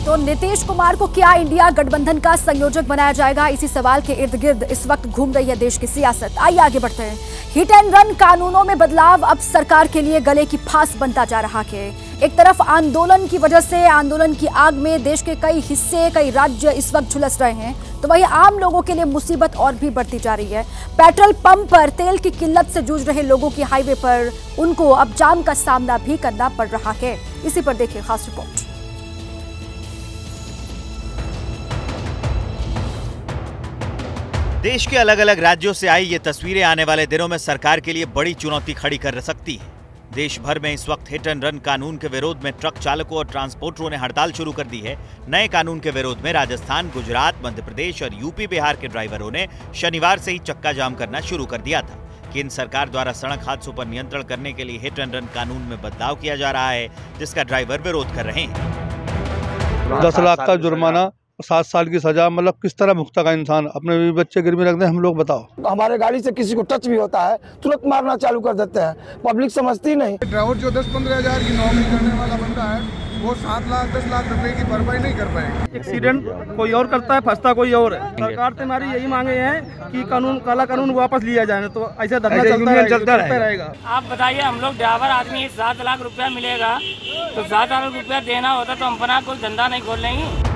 तो नीतीश कुमार को क्या इंडिया गठबंधन का संयोजक बनाया जाएगा। इसी सवाल के इर्द गिर्द इस वक्त घूम रही है देश की सियासत। आइए आगे बढ़ते हैं। हिट एंड रन कानूनों में बदलाव अब सरकार के लिए गले की फांस बनता जा रहा है। एक तरफ़ आंदोलन की वजह से आंदोलन की आग में देश के कई हिस्से, कई राज्य इस वक्त झुलस रहे हैं। तो वही आम लोगों के लिए मुसीबत और भी बढ़ती जा रही है। पेट्रोल पंप पर तेल की किल्लत से जूझ रहे लोगों की हाईवे पर उनको अब जाम का सामना भी करना पड़ रहा है। इसी पर देखिए खास रिपोर्ट। देश के अलग अलग राज्यों से आई ये तस्वीरें आने वाले दिनों में सरकार के लिए बड़ी चुनौती खड़ी कर सकती है। देश भर में इस वक्त हिट एंड रन कानून के विरोध में ट्रक चालकों और ट्रांसपोर्टरों ने हड़ताल शुरू कर दी है। नए कानून के विरोध में राजस्थान, गुजरात, मध्य प्रदेश और यूपी बिहार के ड्राइवरों ने शनिवार से ही चक्का जाम करना शुरू कर दिया था। केंद्र सरकार द्वारा सड़क हादसों पर नियंत्रण करने के लिए हिट एंड रन कानून में बदलाव किया जा रहा है, जिसका ड्राइवर विरोध कर रहे हैं। दस लाख का जुर्माना सात साल की सजा मतलब किस तरह भुगता इंसान? अपने भी बच्चे गिरवी रख दे हम लोग बताओ। हमारे गाड़ी से किसी को टच भी होता है तुरंत मारना चालू कर देते हैं। पब्लिक समझती नहीं। ड्राइवर जो दस पंद्रह हज़ार की नौकरी करने वाला बंदा है वो सात लाख दस लाख रुपए की भरपाई नहीं कर पाएँगे। एक्सीडेंट कोई और करता है फंसता कोई और है। सरकार से हमारी यही मांगे हैं कि कानून काला कानून वापस लिया जाए तो ऐसे धरना चलता रहेगा, चलता रहेगा। आप बताइए हम लोग ड्राइवर आदमी सात लाख रुपया मिलेगा तो सात लाख रुपया देना होता तो हम अपना कोई धंधा नहीं खोल लेंगे।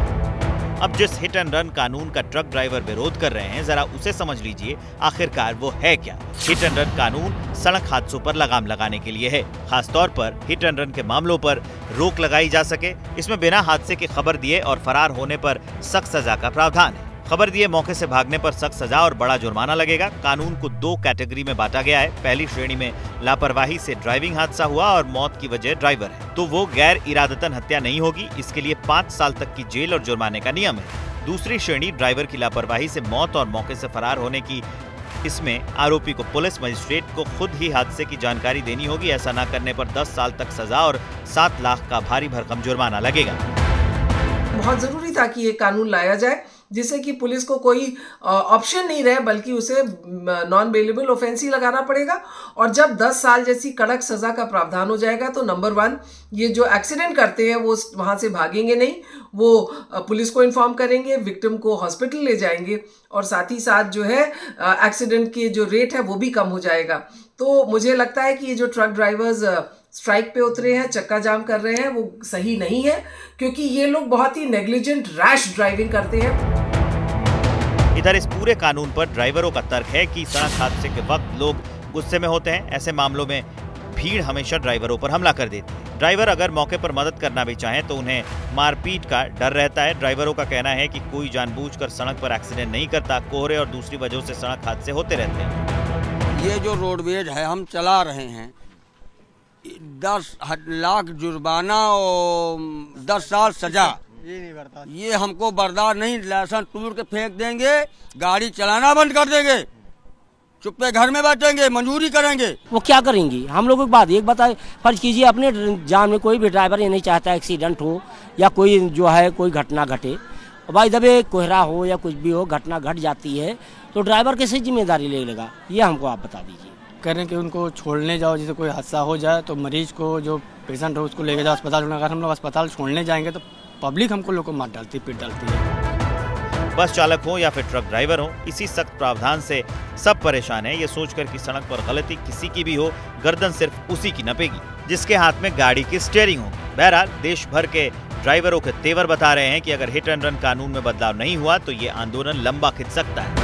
अब जिस हिट एंड रन कानून का ट्रक ड्राइवर विरोध कर रहे हैं, जरा उसे समझ लीजिए, आखिरकार वो है क्या? हिट एंड रन कानून सड़क हादसों पर लगाम लगाने के लिए है। खासतौर पर हिट एंड रन के मामलों पर रोक लगाई जा सके। इसमें बिना हादसे की खबर दिए और फरार होने पर सख्त सजा का प्रावधान है। खबर दिए मौके से भागने पर सख्त सजा और बड़ा जुर्माना लगेगा। कानून को दो कैटेगरी में बांटा गया है। पहली श्रेणी में लापरवाही से ड्राइविंग हादसा हुआ और मौत की वजह ड्राइवर है। तो वो गैर इरादतन हत्या नहीं होगी। इसके लिए पाँच साल तक की जेल और जुर्माने का नियम है। दूसरी श्रेणी ड्राइवर की लापरवाही से मौत और मौके से फरार होने की इसमें आरोपी को पुलिस मजिस्ट्रेट को खुद ही हादसे की जानकारी देनी होगी। ऐसा न करने पर 10 साल तक सजा और 7 लाख का भारी भरकम जुर्माना लगेगा। बहुत ज़रूरी था कि ये कानून लाया जाए। जिससे कि पुलिस को कोई ऑप्शन नहीं रहे, बल्कि उसे नॉन बेलेबल ऑफेंस ही लगाना पड़ेगा। और जब 10 साल जैसी कड़क सज़ा का प्रावधान हो जाएगा तो नंबर वन ये जो एक्सीडेंट करते हैं, वो वहाँ से भागेंगे नहीं। वो पुलिस को इन्फॉर्म करेंगे विक्टिम को हॉस्पिटल ले जाएँगे। और साथ ही साथ जो है एक्सीडेंट के जो रेट है, वो भी कम हो जाएगा। तो मुझे लगता है कि ये जो ट्रक ड्राइवर्स स्ट्राइक पे उतरे हैं, चक्का जाम कर रहे हैं, वो सही नहीं है। क्योंकि ये लोग बहुत ही नेग्लिजेंट रैश ड्राइविंग करते हैं। इधर इस पूरे कानून पर ड्राइवरों का तर्क है कि सड़क हादसे के वक्त लोग गुस्से में होते हैं। ऐसे मामलों में भीड़ हमेशा ड्राइवरों पर हमला कर देती है। ड्राइवर अगर मौके पर मदद करना भी चाहें तो उन्हें मारपीट का डर रहता है। ड्राइवरों का कहना है कि कोई जानबूझकर सड़क पर एक्सीडेंट नहीं करता, कोहरे और दूसरी वजहों से सड़क हादसे होते रहते हैं। ये जो रोडवेज़ है, हम चला रहे हैं। दस लाख जुर्माना और दस साल सजा। ये नहीं बर्दाश्त ये हमको बर्दाश्त नहीं लाइसेंस टूट के फेंक देंगे गाड़ी चलाना बंद कर देंगे चुप्पे घर में बैठेंगे मंजूरी करेंगे। वो क्या करेंगी? हम लोगों की बात एक बताए फ़र्ज़ कीजिए अपने जान में कोई भी ड्राइवर ये नहीं चाहता एक्सीडेंट हो या कोई जो है कोई घटना घटे। भाई दबे कोहरा हो या कुछ भी हो घटना घट जाती है तो ड्राइवर कैसे ज़िम्मेदारी ले लेगा? ये हमको आप बता दीजिए। कह रहे हैं कि उनको छोड़ने जाओ जैसे कोई हादसा हो जाए तो मरीज़ को जो पेशेंट हो उसको लेके जाओ अस्पताल। अगर हम लोग अस्पताल छोड़ने जाएँगे तो पब्लिक हमको लोग को मार डालती, पीट डालती है। बस चालक हो या फिर ट्रक ड्राइवर हो, इसी सख्त प्रावधान से सब परेशान है। ये सोचकर कि सड़क पर गलती किसी की भी हो, गर्दन सिर्फ़ उसी की नपेगी, जिसके हाथ में गाड़ी की स्टेयरिंग हो। बहरहाल देश भर के ड्राइवरों के तेवर बता रहे हैं कि अगर हिट एंड रन कानून में बदलाव नहीं हुआ तो ये आंदोलन लंबा खिंच सकता है।